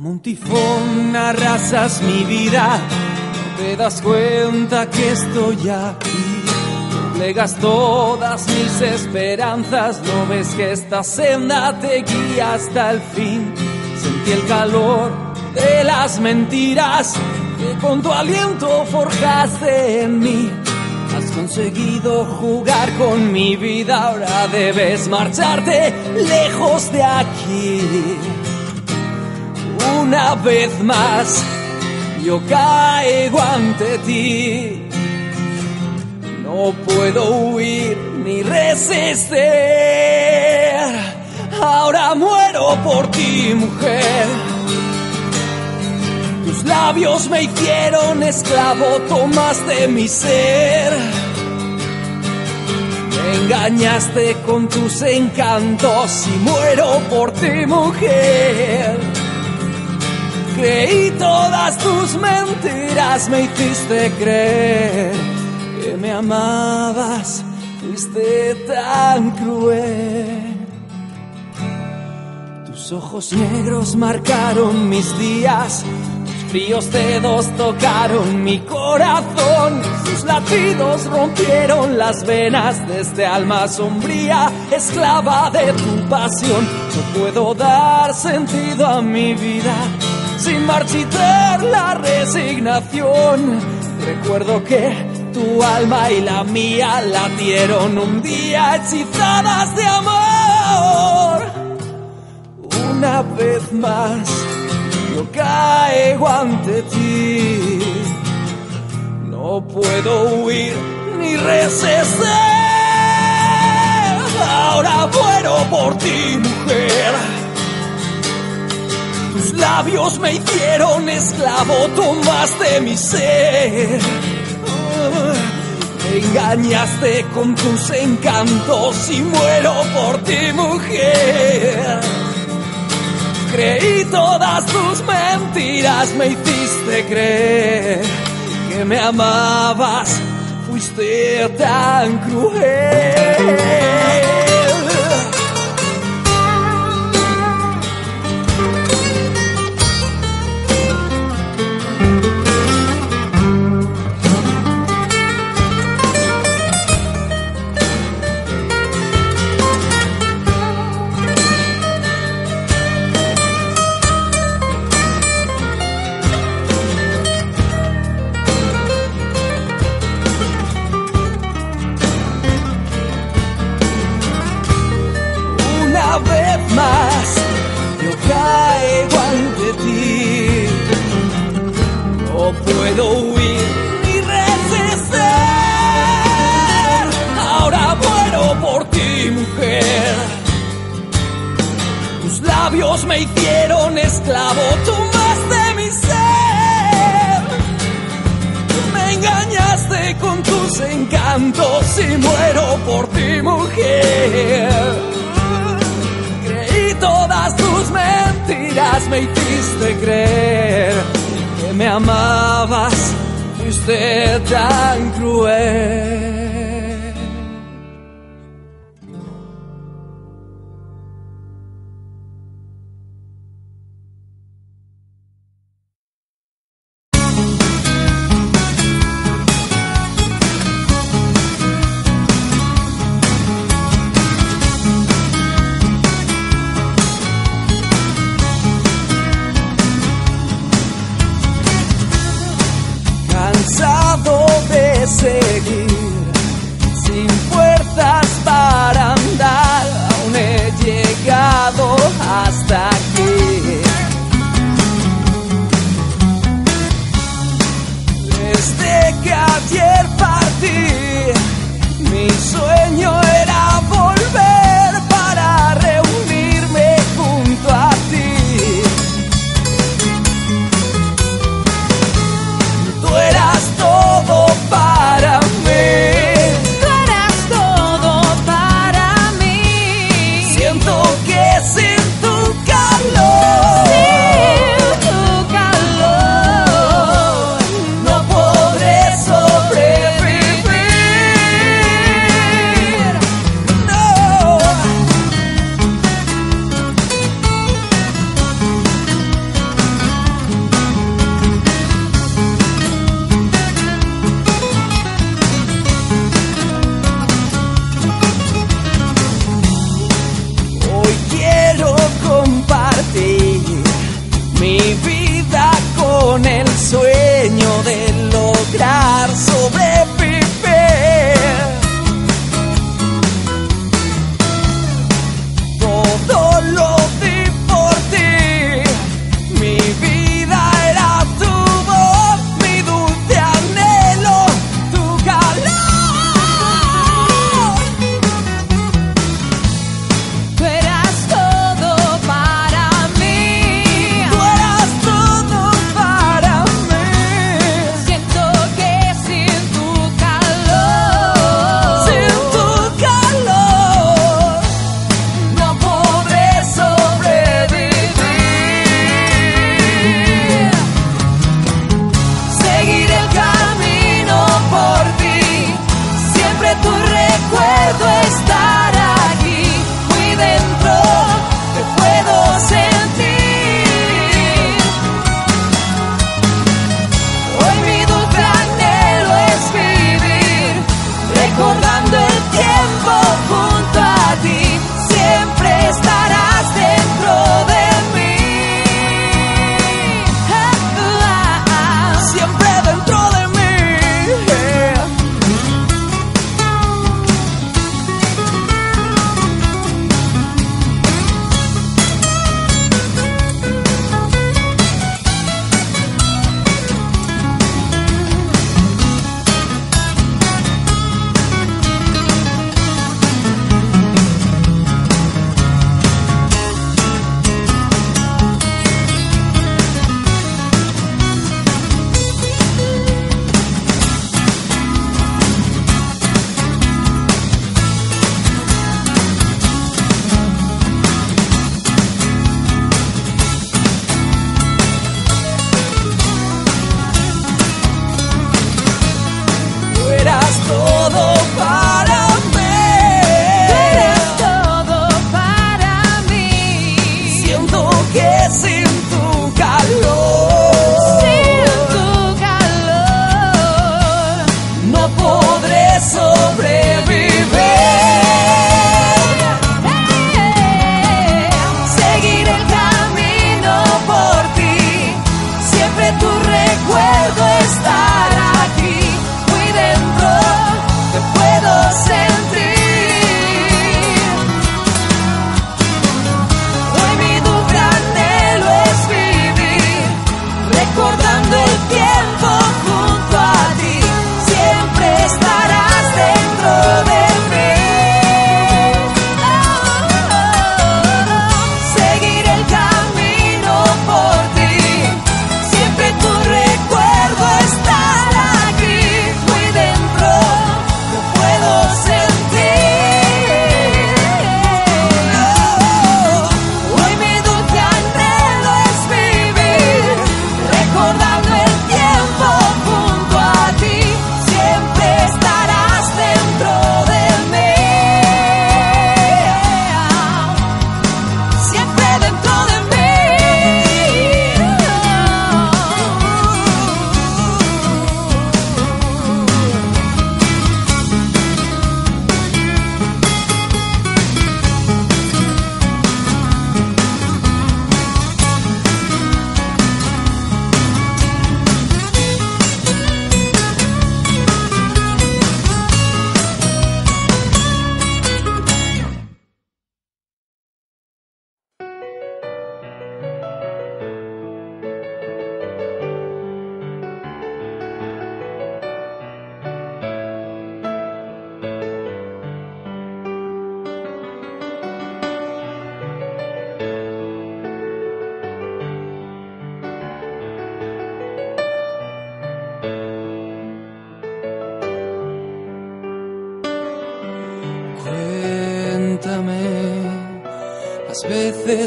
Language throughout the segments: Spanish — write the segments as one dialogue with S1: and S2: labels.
S1: Como un tifón arrasas mi vida, no te das cuenta que estoy aquí. Doblegas todas mis esperanzas, no ves que esta senda te guía hasta el fin. Sentí el calor de las mentiras que con tu aliento forjaste en mí. Has conseguido jugar con mi vida, ahora debes marcharte lejos de aquí. Una vez más, yo caigo ante ti. No puedo huir ni resistir. Ahora muero por ti, mujer. Tus labios me hicieron esclavo, tomaste mi ser. Me engañaste con tus encantos y muero por ti, mujer. Creí todas tus mentiras, me hiciste creer que me amabas, fuiste tan cruel. Tus ojos negros marcaron mis días, tus fríos dedos tocaron mi corazón, sus latidos rompieron las venas de este alma sombría, esclava de tu pasión. No puedo dar sentido a mi vida sin marchitar la resignación. Recuerdo que tu alma y la mía latieron un día hechizadas de amor. Una vez más, yo caigo ante ti. No puedo huir ni resistir. Ahora muero por ti, mujer. Tus labios me hicieron esclavo, tomaste mi ser. Me engañaste con tus encantos y muero por ti, mujer. Creí todas tus mentiras, me hiciste creer que me amabas, fuiste tan cruel. Me hicieron esclavo, tomaste mi ser. Me engañaste con tus encantos y muero por ti, mujer. Creí todas tus mentiras, me hiciste creer que me amabas, fuiste tan cruel.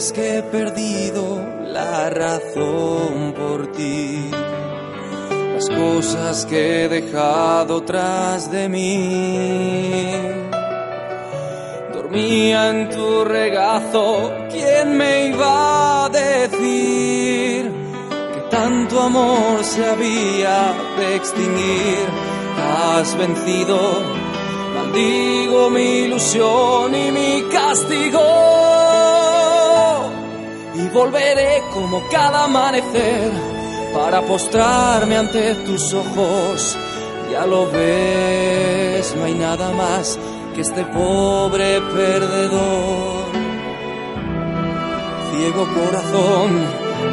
S1: Veces que he perdido la razón por ti, las cosas que he dejado tras de mí. Dormía en tu regazo, ¿quién me iba a decir que tanto amor se había de extinguir? Has vencido Maldigo mi ilusión y mi castigo. Volveré como cada amanecer para postrarme ante tus ojos. Ya lo ves, no hay nada más que este pobre perdedor. Ciego corazón,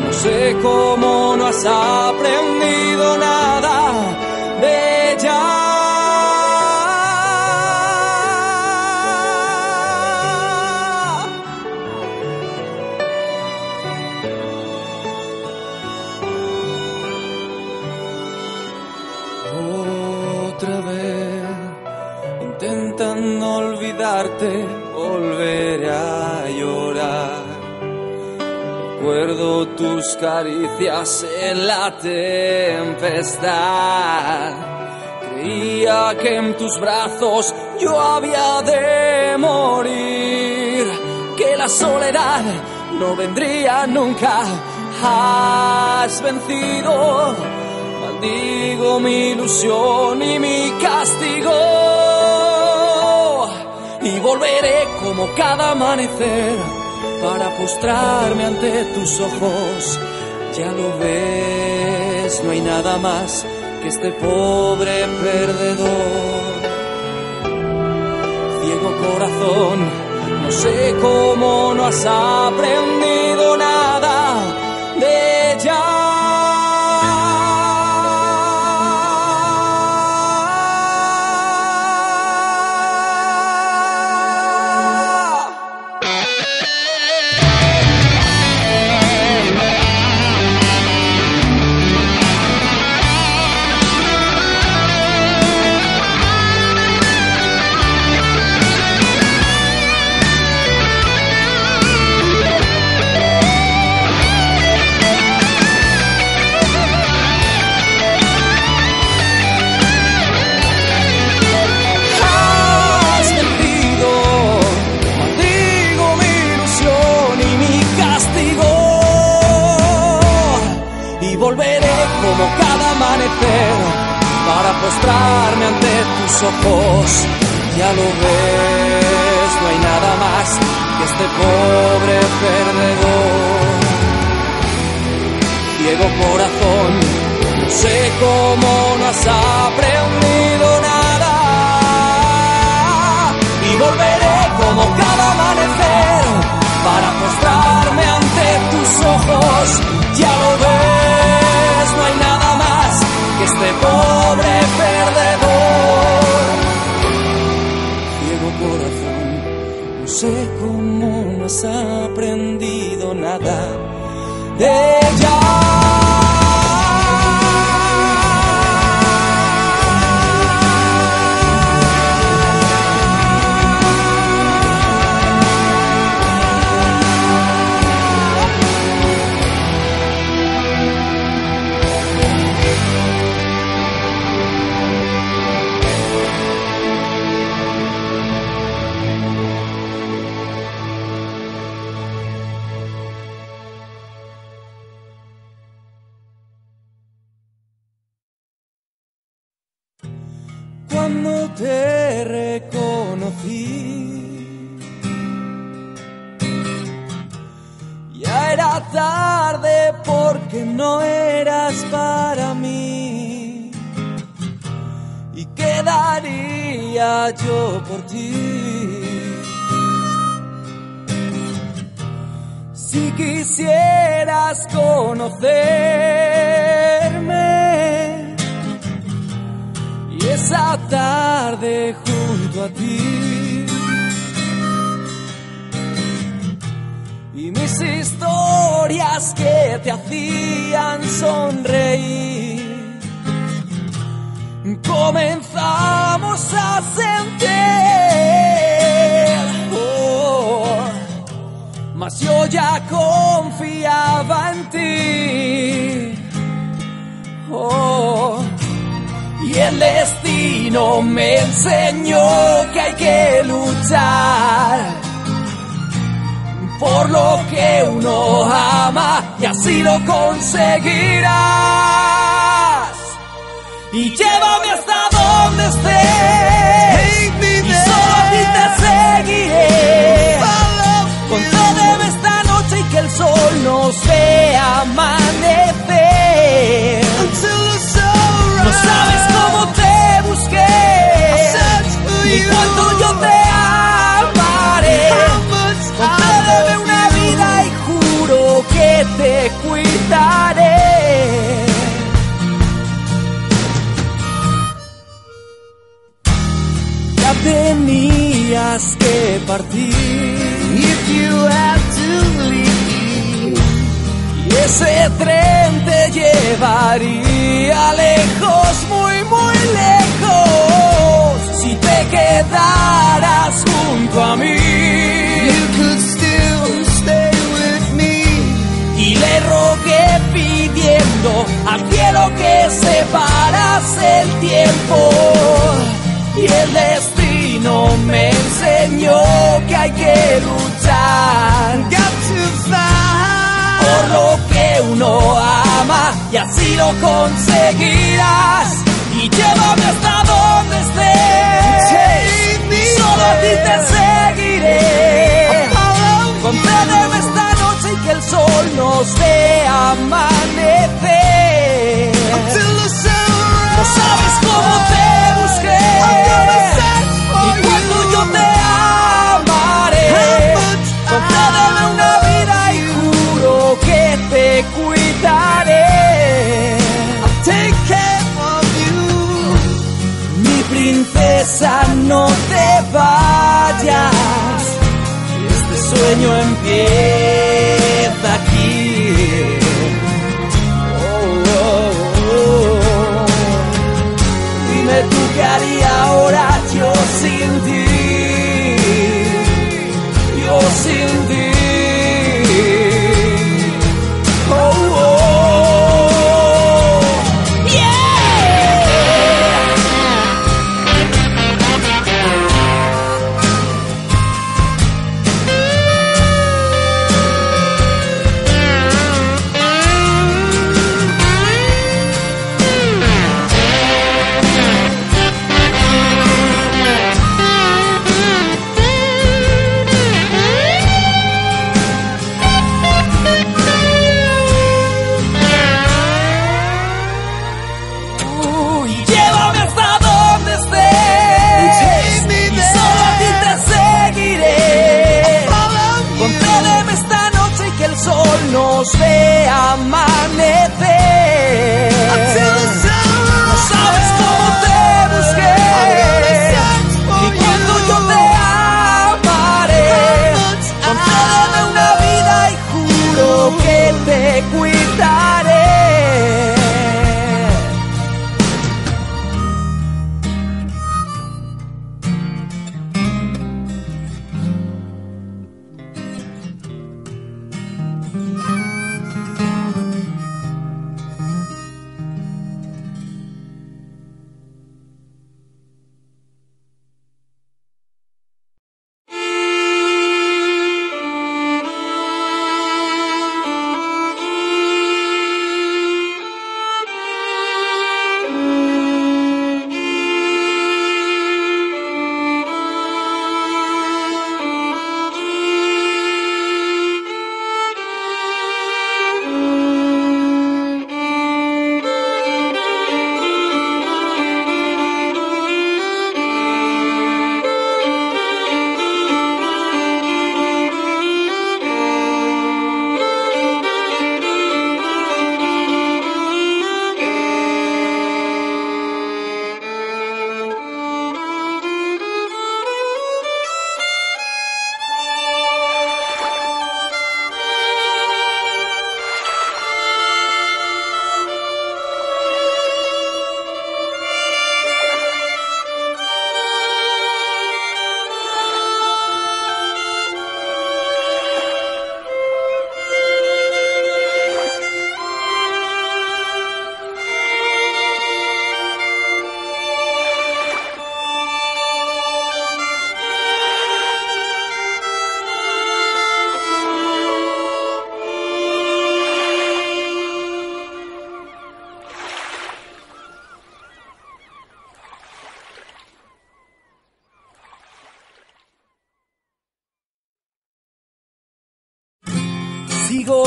S1: no sé cómo no has aprendido nada de tus caricias en la tempestad. Creía que en tus brazos yo había de morir, que la soledad no vendría nunca. Has vencido, maldigo mi ilusión y mi castigo y volveré como cada amanecer para postrarme ante tus ojos. Ya lo ves, no hay nada más que este pobre perdedor. Ciego corazón, no sé cómo no has aprendido Ya lo ves, no hay nada más que este pobre perdedor. Ciego corazón, no sé cómo no has aprendido nada. Y volveré como cada amanecer para postrarme ante tus ojos. Ya lo ves, ti. Y mis historias que te hacían sonreír, comenzamos a sentir. Oh, mas yo ya confiaba en ti. Oh, destino me enseñó que hay que luchar por lo que uno ama y así lo conseguirás. Y llévame hasta donde estés y solo a ti te seguiré. Concédeme esta noche y que el sol nos vea amanecer. Te cuidaré. Ya tenías que partir.
S2: If you have to leave,
S1: Y ese tren te llevaría lejos, muy, muy lejos. Si te quedaras junto a mí. Le rogué pidiendo al cielo que separase el tiempo. Y el destino me enseñó que hay que luchar
S2: Got to
S1: por lo que uno ama y así lo conseguirás. Y llévame hasta donde estés. Solo a ti te seguiré. El sol nos dé amanecer. No sabes cómo te busqué y
S2: you.
S1: yo te amaré. Concédeme una vida y juro que te cuidaré.
S2: Take care of you.
S1: Mi princesa, no te vayas. Este sueño empieza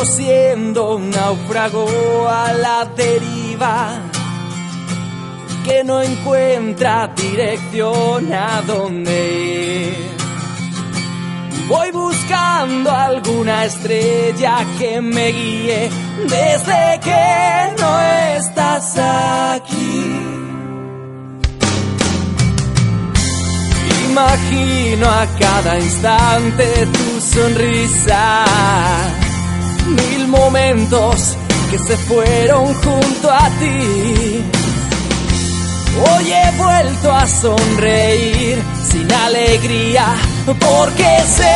S1: siendo un náufrago a la deriva que no encuentra dirección a dónde ir. Voy buscando alguna estrella que me guíe desde que no estás aquí. Imagino a cada instante tu sonrisa mil momentos que se fueron junto a ti. Hoy he vuelto a sonreír sin alegría porque sé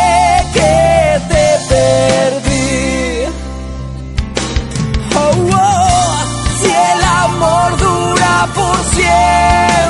S1: que te perdí. Oh, oh si el amor dura por siempre.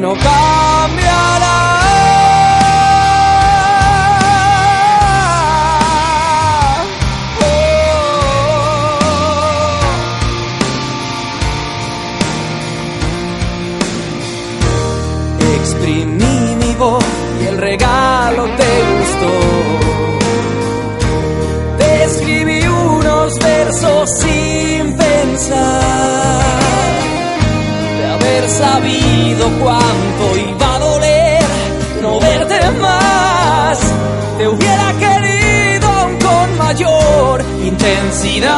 S1: No cambiará. Exprimí mi voz y el regalo te gustó. Te escribí unos versos sin pensar de haber sabido cuánto iba a doler no verte más. Te hubiera querido con mayor intensidad.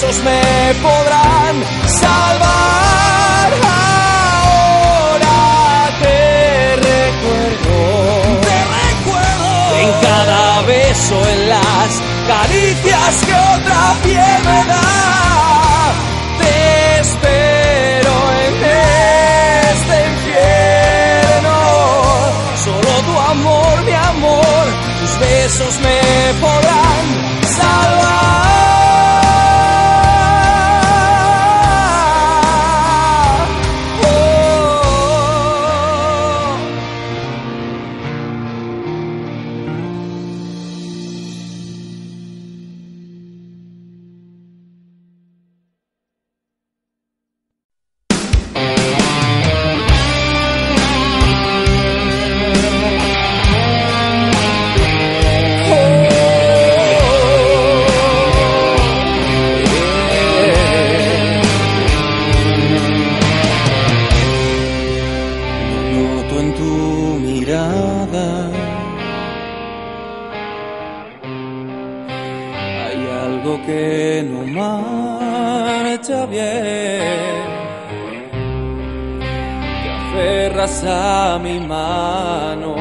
S1: Besos me podrán salvar. Ahora te recuerdo. Te recuerdo. En cada beso, en las caricias que otra piel me da. Marcha bien. Te aferras a mi mano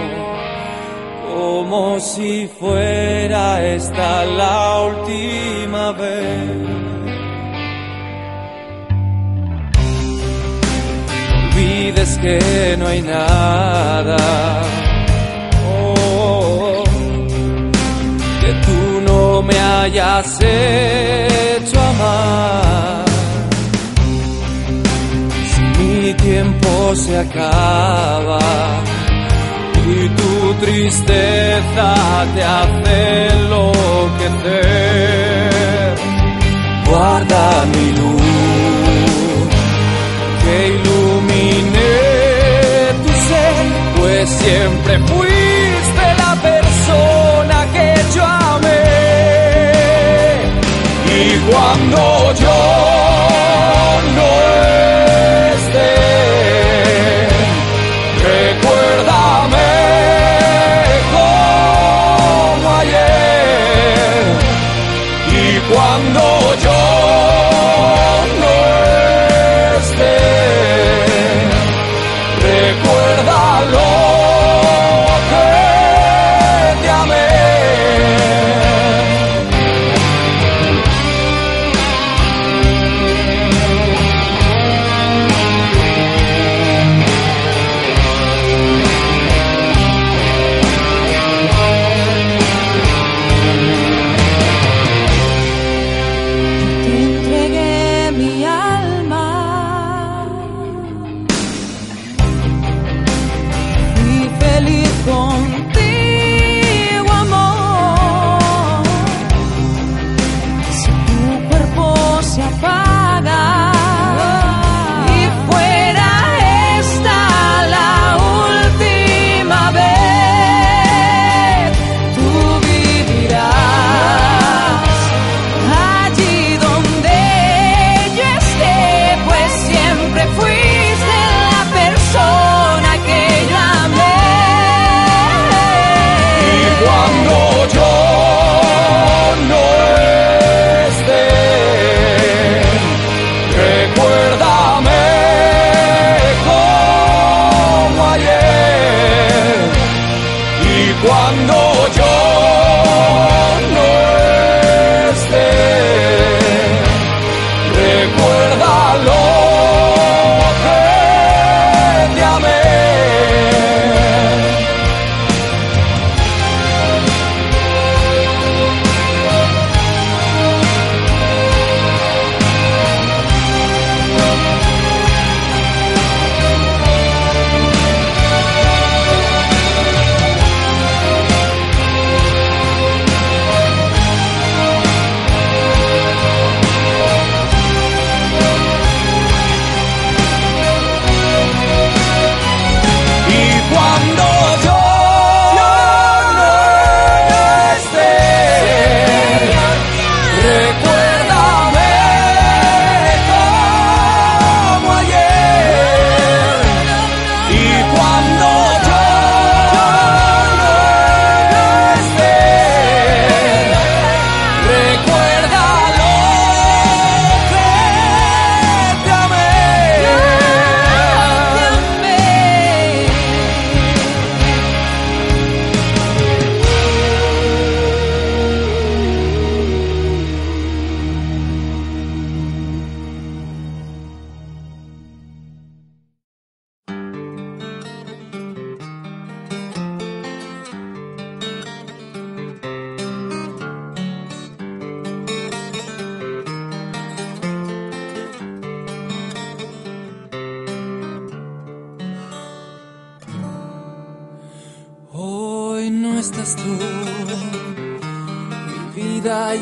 S1: como si fuera esta la última vez. olvides que no hay nada oh, que tú no me hayas hecho amar. Tiempo se acaba y tu tristeza te hace enloquecer, guarda mi luz que ilumine tu ser, pues siempre fuiste la persona que yo amé. Y cuando yo no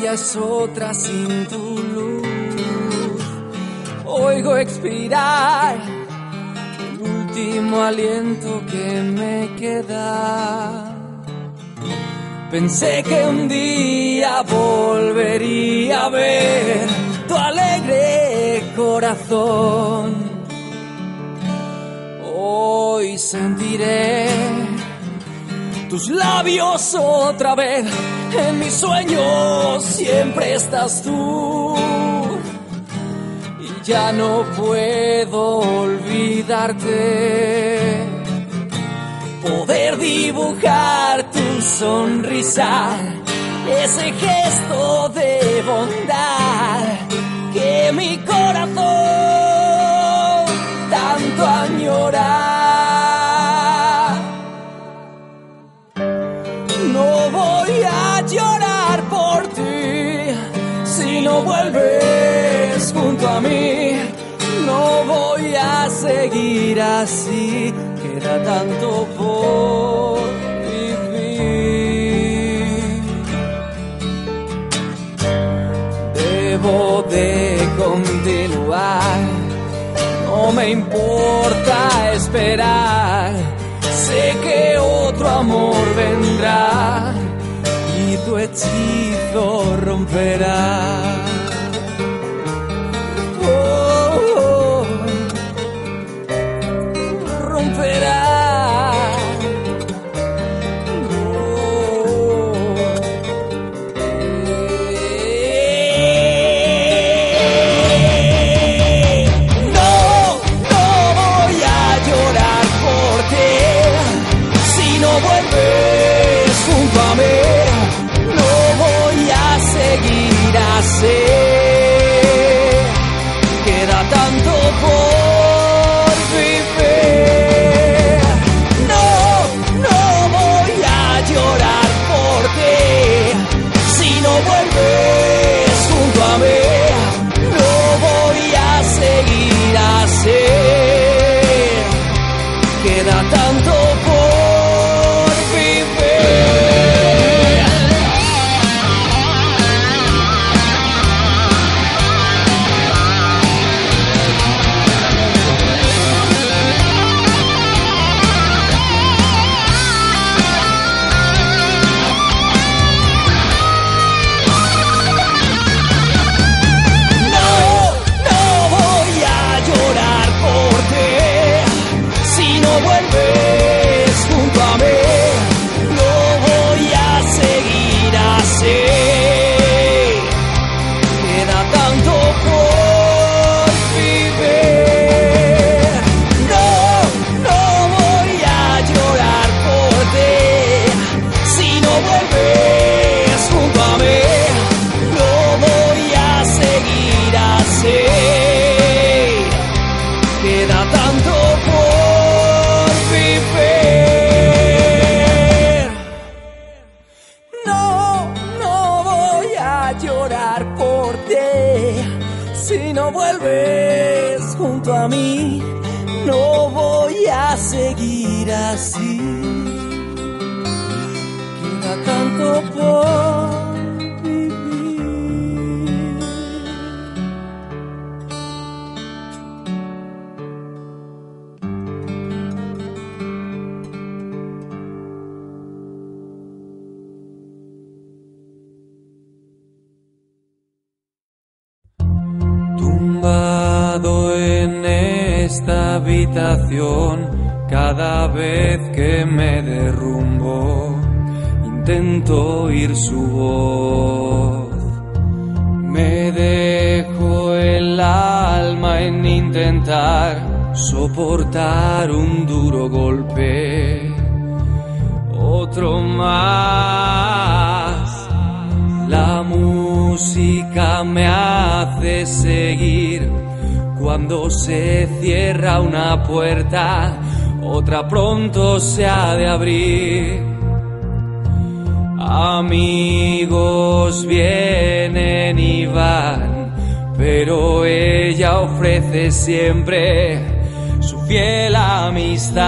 S1: ya es otra sin tu luz. Oigo expirar el último aliento que me queda. Pensé que un día volvería a ver tu alegre corazón. Hoy sentiré tus labios otra vez. En mis sueños siempre estás tú. Y ya no puedo olvidarte poder dibujar tu sonrisa, ese gesto de bondad que mi corazón seguir así queda tanto por vivir. Debo de continuar, no me importa esperar. Sé que otro amor vendrá y tu hechizo romperá. Cada vez que me derrumbo, intento oír su voz. Me dejo el alma en intentar soportar un duro golpe, otro más. La música me hace seguir cuando se cierra una puerta, otra pronto se ha de abrir. Amigos vienen y van, pero ella ofrece siempre su fiel amistad.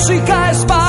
S1: Música es parte